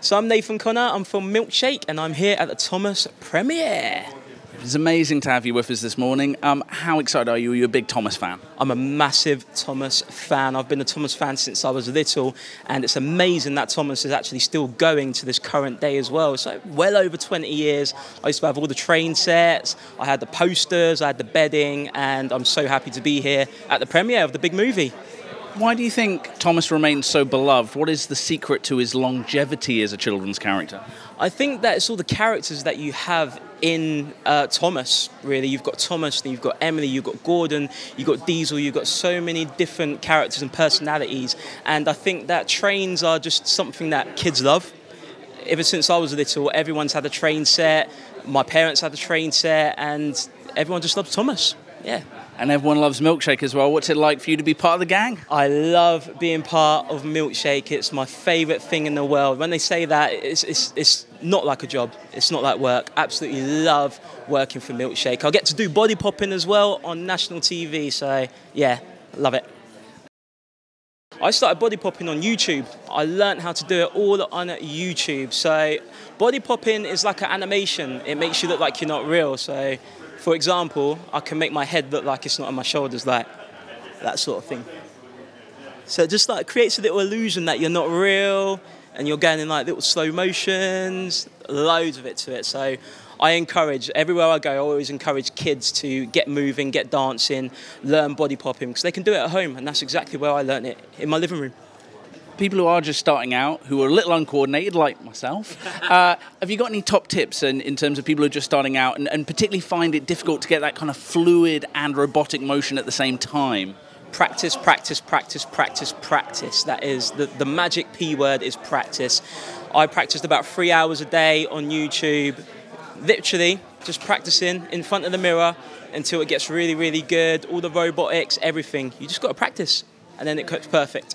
So I'm Nathan Connor, I'm from Milkshake, and I'm here at the Thomas premiere. It's amazing to have you with us this morning. Um, how excited are you? Are you a big Thomas fan? I'm a massive Thomas fan. I've been a Thomas fan since I was little, and it's amazing that Thomas is actually still going to this current day as well. So, well over 20 years. I used to have all the train sets, I had the posters, I had the bedding, and I'm so happy to be here at the premiere of the big movie. Why do you think Thomas remains so beloved? What is the secret to his longevity as a children's character? I think that it's all the characters that you have in uh, Thomas, really. You've got Thomas, then you've got Emily, you've got Gordon, you've got Diesel, you've got so many different characters and personalities. And I think that trains are just something that kids love. Ever since I was little, everyone's had a train set, my parents had a train set, and everyone just loves Thomas. Yeah. And everyone loves Milkshake as well. What's it like for you to be part of the gang? I love being part of Milkshake. It's my favourite thing in the world. When they say that, it's, it's, it's not like a job. It's not like work. Absolutely love working for Milkshake. I get to do body popping as well on national TV. So, yeah, love it. I started body popping on YouTube. I learned how to do it all on YouTube. So, body popping is like an animation. It makes you look like you're not real. So, for example, I can make my head look like it's not on my shoulders, like that sort of thing. So it just like creates a little illusion that you're not real and you're going in like little slow motions, loads of it to it. So I encourage, everywhere I go, I always encourage kids to get moving, get dancing, learn body popping, because they can do it at home, and that's exactly where I learned it, in my living room people who are just starting out, who are a little uncoordinated, like myself, uh, have you got any top tips in, in terms of people who are just starting out and, and particularly find it difficult to get that kind of fluid and robotic motion at the same time? Practice, practice, practice, practice, practice. That is the, the magic P word is practice. I practiced about three hours a day on YouTube, literally just practicing in front of the mirror until it gets really, really good. All the robotics, everything. You just got to practice, and then it cuts perfect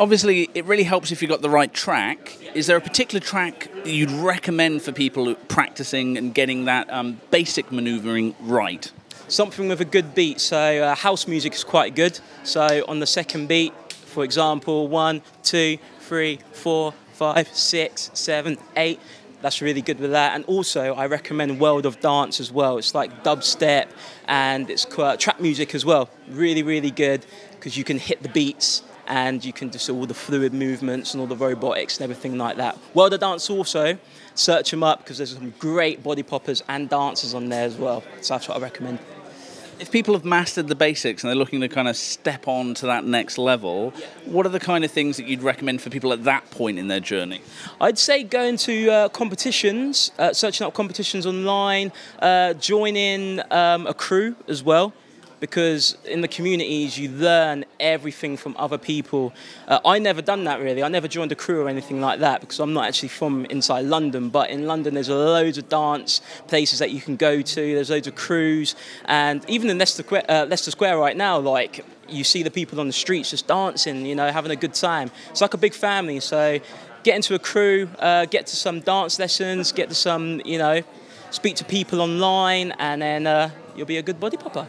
obviously it really helps if you've got the right track. Is there a particular track you'd recommend for people practicing and getting that um, basic maneuvering right? Something with a good beat. So uh, house music is quite good. So on the second beat, for example, one, two, three, four, five, six, seven, eight. That's really good with that. And also, I recommend World of Dance as well. It's like dubstep and it's trap music as well. Really, really good because you can hit the beats and you can do all the fluid movements and all the robotics and everything like that. World of Dance also, search them up because there's some great body poppers and dancers on there as well. So that's what I recommend. If people have mastered the basics and they're looking to kind of step on to that next level, what are the kind of things that you'd recommend for people at that point in their journey? I'd say going to uh, competitions, uh, searching up competitions online, uh, joining um, a crew as well because in the communities you learn everything from other people. Uh, I never done that really. I never joined a crew or anything like that because I'm not actually from inside London. But in London, there's loads of dance places that you can go to. There's loads of crews, and even in Leicester, uh, Leicester Square right now, like you see the people on the streets just dancing, you know, having a good time. It's like a big family. So get into a crew, uh, get to some dance lessons, get to some, you know, speak to people online, and then uh, you'll be a good body popper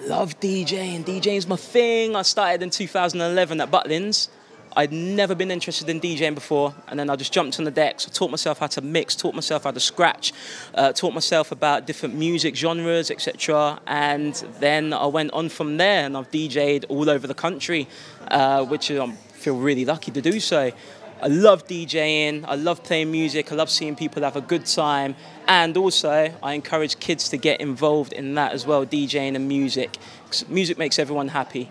love DJing. DJing is my thing. I started in 2011 at Butlins. I'd never been interested in DJing before, and then I just jumped on the decks. I taught myself how to mix, taught myself how to scratch, uh, taught myself about different music genres, etc. And then I went on from there, and I've DJed all over the country, uh, which I feel really lucky to do so. I love DJing, I love playing music, I love seeing people have a good time, and also I encourage kids to get involved in that as well, DJing and music. Music makes everyone happy.